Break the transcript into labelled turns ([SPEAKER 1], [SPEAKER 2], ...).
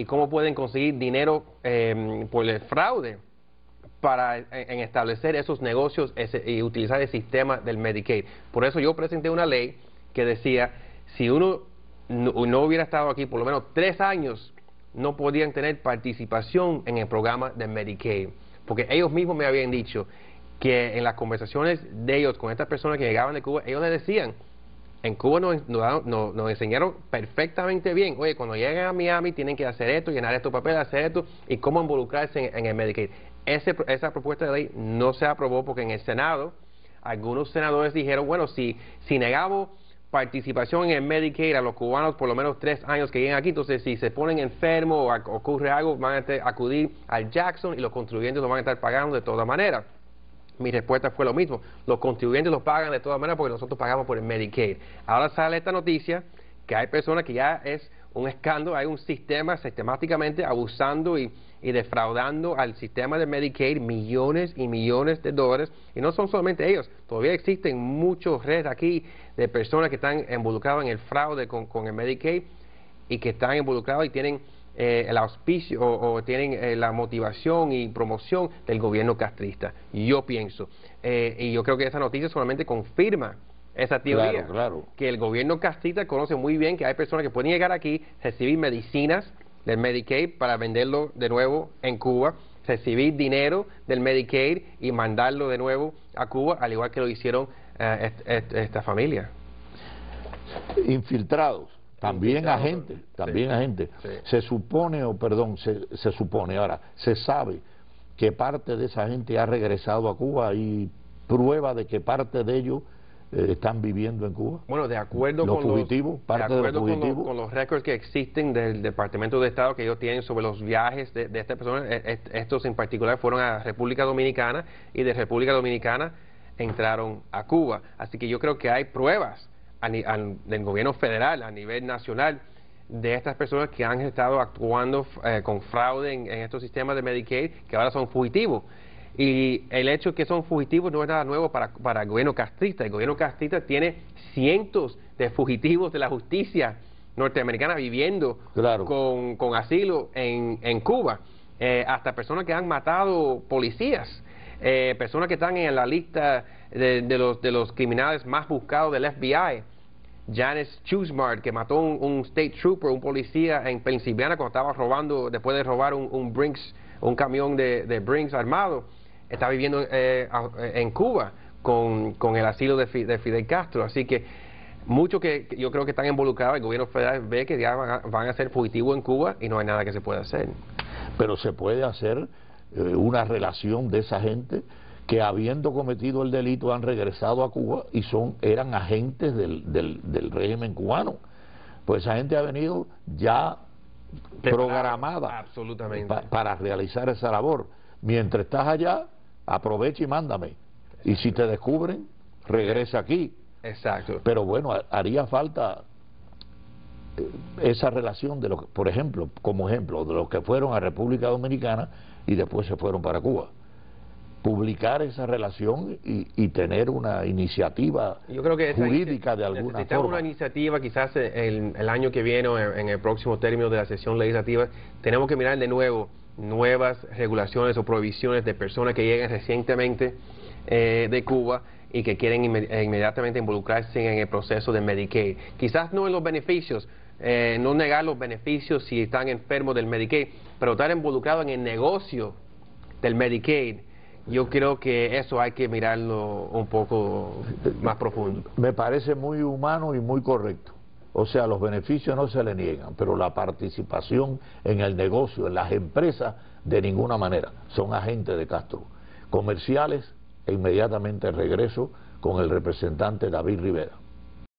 [SPEAKER 1] y cómo pueden conseguir dinero eh, por el fraude para en, en establecer esos negocios y utilizar el sistema del Medicaid. Por eso yo presenté una ley que decía, si uno no, no hubiera estado aquí por lo menos tres años, no podían tener participación en el programa de Medicaid. Porque ellos mismos me habían dicho que en las conversaciones de ellos con estas personas que llegaban de Cuba, ellos les decían, en Cuba nos, nos, nos- enseñaron perfectamente bien, oye, cuando lleguen a Miami tienen que hacer esto, llenar estos papeles, hacer esto, y cómo involucrarse en, el Medicaid. Ese- esa propuesta de ley no se aprobó porque en el Senado algunos senadores dijeron, bueno, si, si negamos participación en el Medicaid a los cubanos por lo menos tres años que llegan aquí, entonces si se ponen enfermos o ocurre algo, van a acudir al Jackson y los contribuyentes lo van a estar pagando de todas maneras. Mi respuesta fue lo mismo. Los contribuyentes los pagan de todas maneras porque nosotros pagamos por el Medicaid. Ahora sale esta noticia que hay personas que ya es un escándalo, hay un sistema sistemáticamente abusando y, y defraudando al sistema de Medicaid millones y millones de dólares. Y no son solamente ellos, todavía existen muchos redes aquí de personas que están involucradas en el fraude con, con el Medicaid y que están involucrados y tienen eh, el auspicio o, o tienen eh, la motivación y promoción del gobierno castrista. Yo pienso, eh, y yo creo que esa noticia solamente confirma esa teoría,
[SPEAKER 2] Claro, claro.
[SPEAKER 1] que el gobierno castrista conoce muy bien que hay personas que pueden llegar aquí, recibir medicinas del Medicaid para venderlo de nuevo en Cuba, recibir dinero del Medicaid y mandarlo de nuevo a Cuba, al igual que lo hicieron eh, est- est- esta familia.
[SPEAKER 2] infiltrados, también agentes,
[SPEAKER 1] sí.
[SPEAKER 2] también agentes.
[SPEAKER 1] Sí.
[SPEAKER 2] Se supone, o perdón, se, se supone, ahora, se sabe que parte de esa gente ha regresado a Cuba y prueba de que parte de ellos eh, están viviendo en Cuba.
[SPEAKER 1] Bueno, de acuerdo
[SPEAKER 2] Los
[SPEAKER 1] con
[SPEAKER 2] fugitivos,
[SPEAKER 1] los,
[SPEAKER 2] parte
[SPEAKER 1] de
[SPEAKER 2] de los
[SPEAKER 1] acuerdo con, los-
[SPEAKER 2] fugitivos.
[SPEAKER 1] con los récords que existen del Departamento de Estado que ellos tienen sobre los viajes de, de estas personas, eh, est- estos en particular fueron a República Dominicana y de República Dominicana entraron a Cuba. Así que yo creo que hay pruebas a del gobierno federal, a nivel nacional, de estas personas que han estado actuando eh, con fraude en, en estos sistemas de Medicaid, que ahora son fugitivos. Y el hecho que son fugitivos no es nada nuevo para, para el gobierno castrista. El gobierno castrista tiene cientos de fugitivos de la justicia norteamericana viviendo
[SPEAKER 2] Claro.
[SPEAKER 1] con, con asilo en, en Cuba. Eh, hasta personas que han matado policías, eh, personas que están en la lista de, de los, de los criminales más buscados del FBI. Janice Chusmart, que mató un, un state trooper, un policía en Pensilvania cuando estaba robando, después de robar un, un Brinks, un camión de, Brinks armado, está viviendo eh, en Cuba con, con el asilo de, Fi- de Fidel Castro. Así que muchos que que yo creo que están involucrados, el gobierno federal ve que ya van a, van a ser fugitivos en Cuba y no hay nada que se pueda hacer.
[SPEAKER 2] pero se puede hacer eh, una relación de esa gente que habiendo cometido el delito han regresado a Cuba y son eran agentes del, del, del régimen cubano. Pues esa gente ha venido ya programada
[SPEAKER 1] Absolutamente.
[SPEAKER 2] pa- para realizar esa labor. Mientras estás allá, aprovecha y mándame. Y si te descubren, regresa aquí.
[SPEAKER 1] Exacto.
[SPEAKER 2] Pero bueno, ha- haría falta esa relación de lo que, por ejemplo, como ejemplo, de los que fueron a República Dominicana y después se fueron para Cuba. Publicar esa relación y, y tener una iniciativa
[SPEAKER 1] Yo creo que
[SPEAKER 2] jurídica de alguna
[SPEAKER 1] necesitamos
[SPEAKER 2] forma.
[SPEAKER 1] una iniciativa quizás el, el año que viene o en, en el próximo término de la sesión legislativa. Tenemos que mirar de nuevo nuevas regulaciones o prohibiciones de personas que llegan recientemente eh, de Cuba y que quieren inme- eh, inmediatamente involucrarse en el proceso de Medicaid. Quizás no en los beneficios, eh, no negar los beneficios si están enfermos del Medicaid, pero estar involucrado en el negocio del Medicaid. Yo creo que eso hay que mirarlo un poco más profundo.
[SPEAKER 2] Me parece muy humano y muy correcto. O sea, los beneficios no se le niegan, pero la participación en el negocio, en las empresas, de ninguna manera. Son agentes de Castro. Comerciales e inmediatamente regreso con el representante David Rivera.